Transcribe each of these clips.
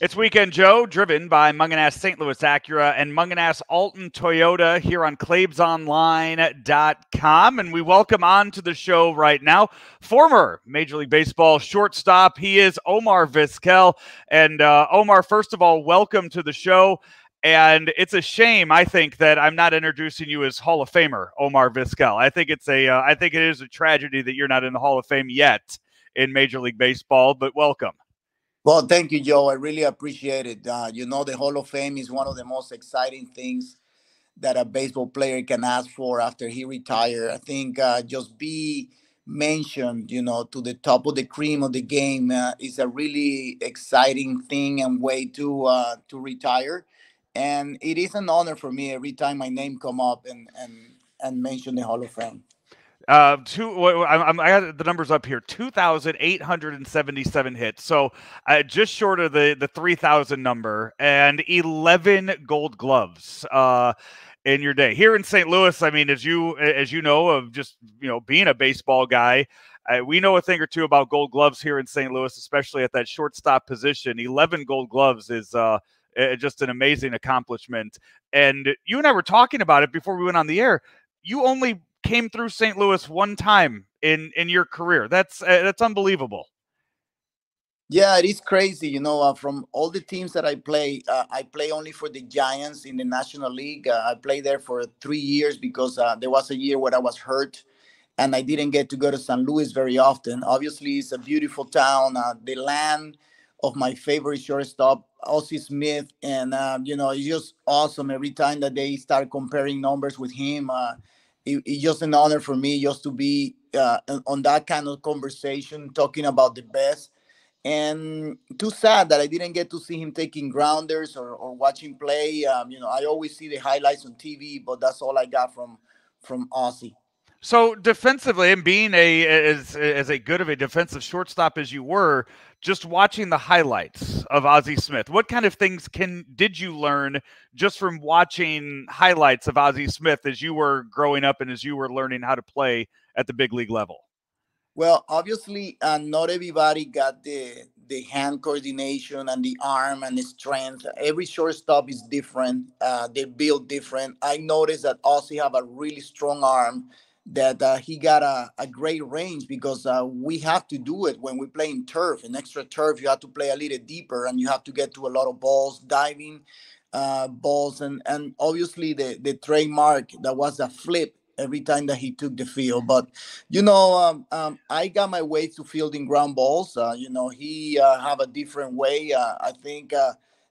It's Weekend Joe, driven by Mungenast St. Louis Acura and Mungenast Alton Toyota here on ClaibsOnline.com. And we welcome on to the show right now former Major League Baseball shortstop. He is Omar Vizquel. And uh, Omar, first of all, welcome to the show. And it's a shame, I think, that I'm not introducing you as Hall of Famer Omar Vizquel. I think it's a, uh, I think it is a tragedy that you're not in the Hall of Fame yet in Major League Baseball. But welcome. Well, thank you, Joe. I really appreciate it. Uh, you know, the Hall of Fame is one of the most exciting things that a baseball player can ask for after he retire. I think uh, just be mentioned, you know, to the top of the cream of the game uh, is a really exciting thing and way to uh, to retire. And it is an honor for me every time my name come up and and and mention the Hall of Fame. Uh, two. I'm, I got the numbers up here. Two thousand eight hundred and seventy-seven hits. So uh, just short of the the three thousand number, and eleven Gold Gloves. Uh, in your day here in St. Louis, I mean, as you as you know of just you know being a baseball guy, uh, we know a thing or two about Gold Gloves here in St. Louis, especially at that shortstop position. Eleven Gold Gloves is uh, just an amazing accomplishment. And you and I were talking about it before we went on the air. You only came through St. Louis one time in in your career. That's uh, that's unbelievable. Yeah, it is crazy. You know, uh, from all the teams that I play, uh, I play only for the Giants in the National League. Uh, I played there for three years because uh, there was a year where I was hurt and I didn't get to go to St. Louis very often. Obviously, it's a beautiful town, uh, the land of my favorite shortstop, Ozzie Smith. And, you know, it's just awesome every time that they start comparing numbers with him it, it's just an honor for me just to be uh, on that kind of conversation, talking about the best. And too sad that I didn't get to see him taking grounders or, or watching play. Um, you know, I always see the highlights on TV, but that's all I got from from Ozzie. So defensively, and being a as as a good of a defensive shortstop as you were, just watching the highlights of Ozzie Smith, what kind of things can did you learn just from watching highlights of Ozzie Smith as you were growing up and as you were learning how to play at the big league level? Well, obviously, uh, not everybody got the the hand coordination and the arm and the strength. Every shortstop is different. Uh, they build different. I noticed that Ozzie have a really strong arm that uh, he got a, a great range because uh, we have to do it when we play in turf. In extra turf, you have to play a little deeper and you have to get to a lot of balls, diving uh, balls, and and obviously the the trademark that was a flip every time that he took the field. But you know, um, um, I got my way to fielding ground balls. Uh, you know, he uh, have a different way. Uh, I think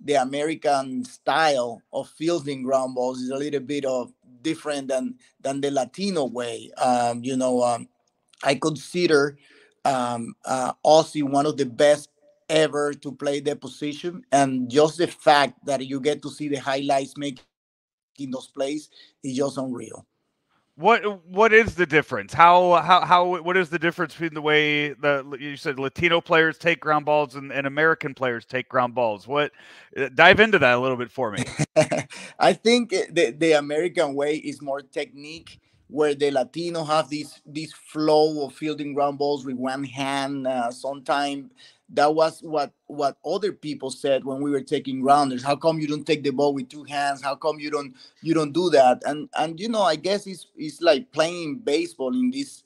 the American style of fielding ground balls is a little bit of different than than the Latino way. Um, you know, um, I consider um, uh, Ozzie one of the best ever to play the position, and just the fact that you get to see the highlights making those plays is just unreal. What what is the difference? How how how what is the difference between the way the you said Latino players take ground balls and, and American players take ground balls? What uh, dive into that a little bit for me. I think the the American way is more technique where the Latino have this this flow of fielding ground balls with one hand. Uh, sometimes that was what what other people said when we were taking rounders. how come you don't take the ball with two hands how come you don't you don't do that and and you know i guess it's it's like playing baseball in this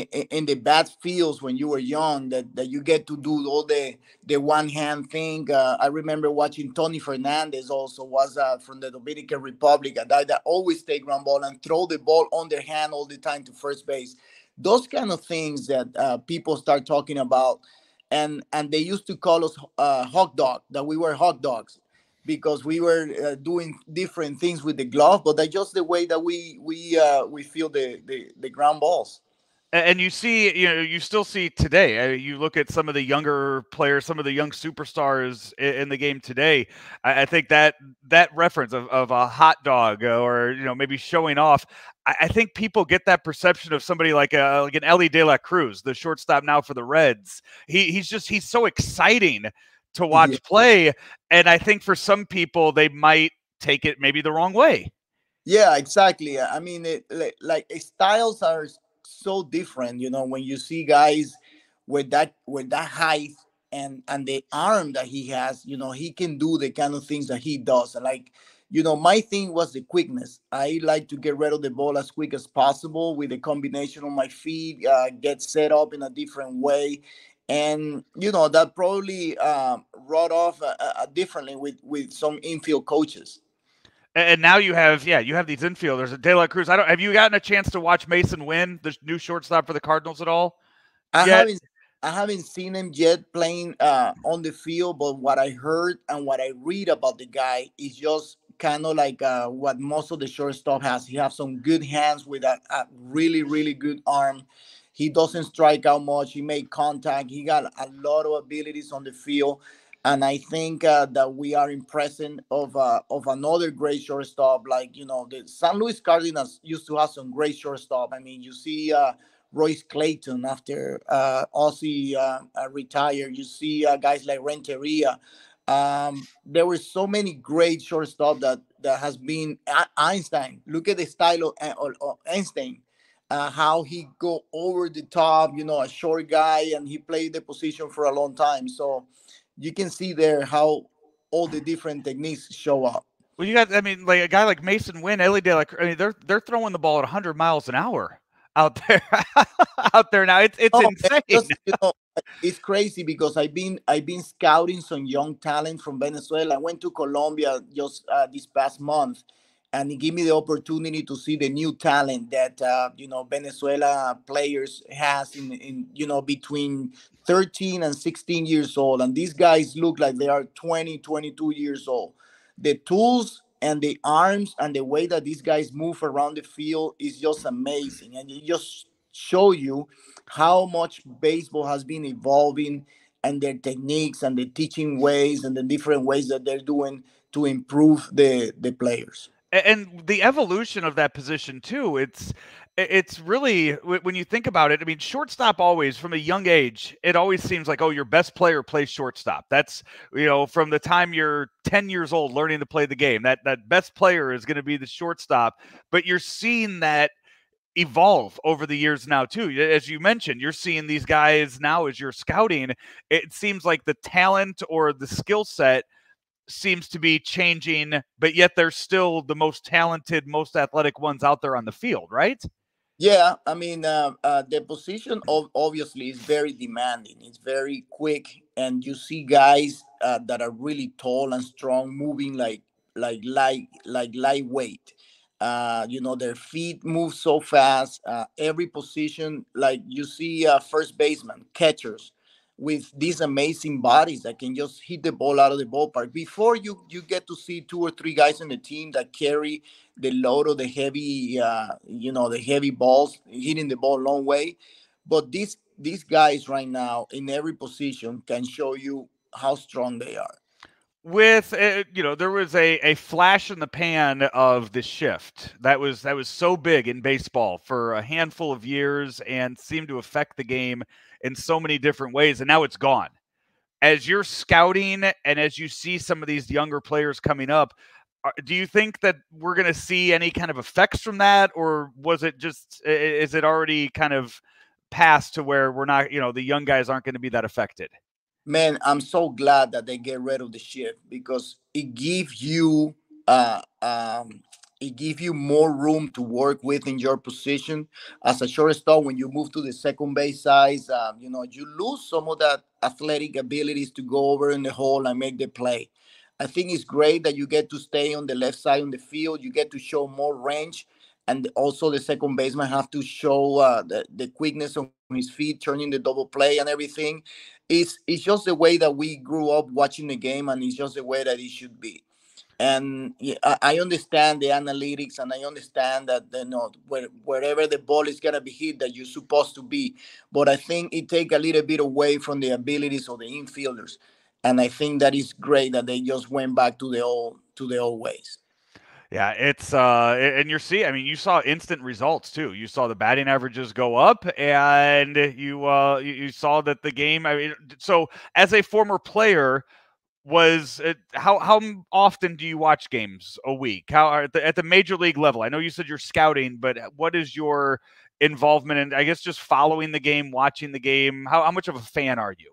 in the bad fields when you were young that, that you get to do all the the one hand thing. Uh, i remember watching tony fernandez also was uh, from the dominican republic a guy that always take ground ball and throw the ball on their hand all the time to first base. Those kind of things that uh, people start talking about and and they used to call us uh, hot dog that we were hot dogs because we were uh, doing different things with the glove but that's just the way that we we uh, we feel the, the the ground balls and you see you know you still see today uh, you look at some of the younger players some of the young superstars in, the game today I, think that that reference of, of a hot dog or you know maybe showing off I, I think people get that perception of somebody like a like an Elly De La Cruz the shortstop now for the Reds. He he's just he's so exciting to watch yeah. play and I think for some people they might take it maybe the wrong way. Yeah exactly. I mean it, like styles are so different. You know, when you see guys with that with that height and and the arm that he has, you know, he can do the kind of things that he does. Like, you know, my thing was the quickness. I like to get rid of the ball as quick as possible with a combination on my feet, uh, get set up in a different way, and you know that probably uh, wrought off uh, uh, differently with with some infield coaches. And now you have, yeah, you have these infielders. De La Cruz. I don't. Have you gotten a chance to watch Masyn Winn, the new shortstop for the Cardinals, at all? I yet? haven't. I haven't seen him yet playing uh, on the field, but what I heard and what I read about the guy is just kind of like uh, what most of the shortstop has. He has some good hands with a, a, really, really good arm. He doesn't strike out much. He made contact. He got a lot of abilities on the field and I think uh, that we are in of uh, of another great shortstop. Like you know, the San Luis Cardinals used to have some great shortstop. I mean, you see uh, Royce Clayton after uh, Ozzie uh, uh, retired. You see uh, guys like Renteria. Um, there were so many great shortstop that that has been Eckstein. Look at the style of, of Eckstein. Uh, how he go over the top, you know, a short guy, and he played the position for a long time. So you can see there how all the different techniques show up. Well, you got, I mean, like a guy like Masyn Winn, Elly De La, I mean, they're they're throwing the ball at 100 miles an hour out there, out there now. It's it's oh, insane. Just, you know, it's crazy because I've been I've been scouting some young talent from Venezuela. I went to Colombia just uh, this past month, and it gave me the opportunity to see the new talent that uh, you know Venezuela players has in, in you know between 13 and 16 years old. And these guys look like they are 20 22 years old. The tools and the arms and the way that these guys move around the field is just amazing. And it just show you how much baseball has been evolving and their techniques and the teaching ways and the different ways that they're doing to improve the the players and the evolution of that position too it's it's really when you think about it i mean shortstop always from a young age it always seems like oh your best player plays shortstop. That's you know from the time you're 10 years old learning to play the game that that best player is going to be the shortstop but you're seeing that evolve over the years now too. As you mentioned you're seeing these guys now as you're scouting. It seems like the talent or the skill set seems to be changing, but yet they're still the most talented, most athletic ones out there on the field, right? Yeah, I mean, uh, uh, the position of obviously is very demanding. It's very quick, and you see guys uh, that are really tall and strong, moving like like light like lightweight. Uh, you know, their feet move so fast. Uh, every position, like you see, uh, first baseman, catchers, with these amazing bodies that can just hit the ball out of the ballpark. Before you you get to see two or three guys in the team that carry the load of the heavy, uh, you know, the heavy balls, hitting the ball a long way. But these these guys right now in every position can show you how strong they are with uh, you know there was a, a flash in the pan of the shift that was that was so big in baseball for a handful of years and seemed to affect the game in so many different ways and now it's gone. As you're scouting and as you see some of these younger players coming up do you think that we're going to see any kind of effects from that or was it just is it already kind of past to where we're not you know the young guys aren't going to be that affected man, I'm so glad that they get rid of the shift because it gives you uh um it gives you more room to work with in your position. As a shortstop when you move to the second base size, um, you know you lose some of that athletic abilities to go over in the hole and make the play. I think it's great that you get to stay on the left side on the field. You get to show more range and also the second baseman have to show uh, the, the quickness on his feet turning the double play and everything it's it's just the way that we grew up watching the game, and it's just the way that it should be. And I understand the analytics, and I understand that you know where, wherever the ball is gonna be hit, that you're supposed to be. But I think it take a little bit away from the abilities of the infielders, and I think that is great that they just went back to the old to the old ways. Yeah, it's uh and you're I mean you saw instant results too. You saw the batting averages go up and you uh you saw that the game I mean so as a former player was it, how how often do you watch games a week? How at the, at the major league level? I know you said you're scouting, but what is your involvement in I guess just following the game, watching the game? How how much of a fan are you?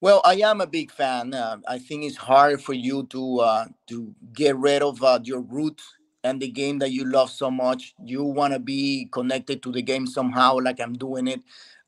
Well, I am a big fan. Uh, I think it's hard for you to uh, to get rid of uh, your roots and the game that you love so much. You want to be connected to the game somehow, like I'm doing it.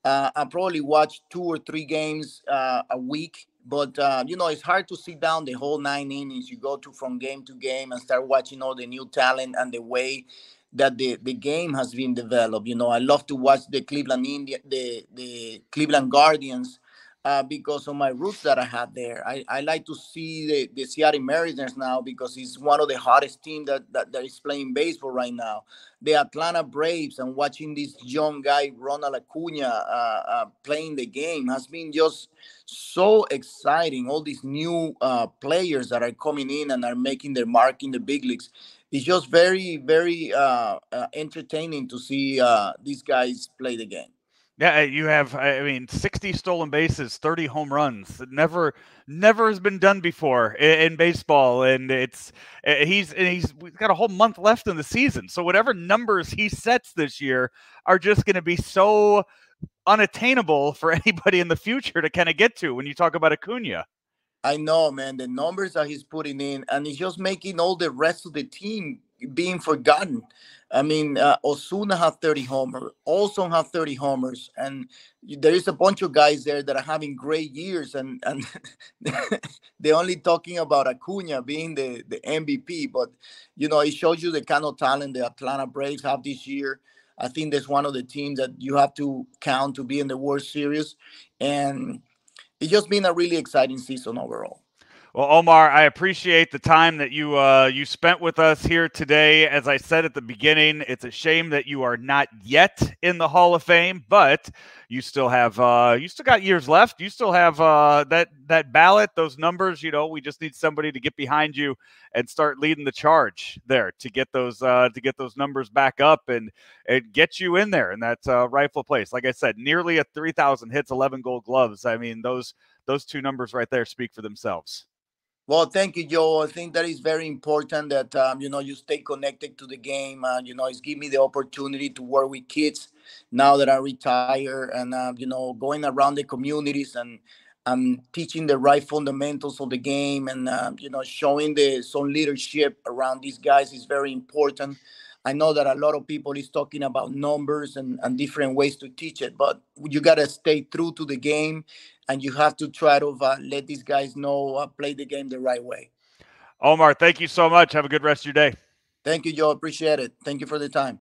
Uh, I probably watch two or three games uh, a week, but uh, you know it's hard to sit down the whole nine innings. You go to from game to game and start watching all the new talent and the way that the, the game has been developed. You know, I love to watch the Cleveland India, the the Cleveland Guardians uh, because of my roots that I had there. I, I like to see the, the Seattle Mariners now because it's one of the hottest teams that, that, that is playing baseball right now. The Atlanta Braves and watching this young guy, Ronald Acuna, uh, uh, playing the game has been just so exciting. All these new uh, players that are coming in and are making their mark in the big leagues. It's just very, very uh, uh, entertaining to see these guys play the game. Yeah, uh, you have. I mean, sixty stolen bases, thirty home runs. Never, never has been done before in, in baseball, and it's uh, he's he's got a whole month left in the season. So whatever numbers he sets this year are just going to be so unattainable for anybody in the future to kind of get to. When you talk about Acuna, I know, man, the numbers that he's putting in, and he's just making all the rest of the team being forgotten. I mean, uh, Ozuna have 30 homers, Olson have 30 homers, and there is a bunch of guys there that are having great years, and and they're only talking about Acuna being the, the MVP. But you know, it shows you the kind of talent the Atlanta Braves have this year. I think that's one of the teams that you have to count to be in the World Series, and it's just been a really exciting season overall. Well, Omar, I appreciate the time that you uh, you spent with us here today. As I said at the beginning, it's a shame that you are not yet in the Hall of Fame, but you still have uh, you still got years left. You still have uh, that that ballot, those numbers. You know, we just need somebody to get behind you and start leading the charge there to get those uh, to get those numbers back up and and get you in there in that uh, rightful place. Like I said, nearly a three thousand hits, eleven Gold Gloves. I mean, those those two numbers right there speak for themselves. Well, thank you, Joe. I think that is very important that um, you know you stay connected to the game. Uh, you know, it's give me the opportunity to work with kids now that I retire, and uh, you know, going around the communities and um, teaching the right fundamentals of the game, and uh, you know, showing the some leadership around these guys is very important. I know that a lot of people is talking about numbers and, and different ways to teach it, but you got to stay true to the game and you have to try to uh, let these guys know uh, play the game the right way. Omar, thank you so much. Have a good rest of your day. Thank you, Joe. Appreciate it. Thank you for the time.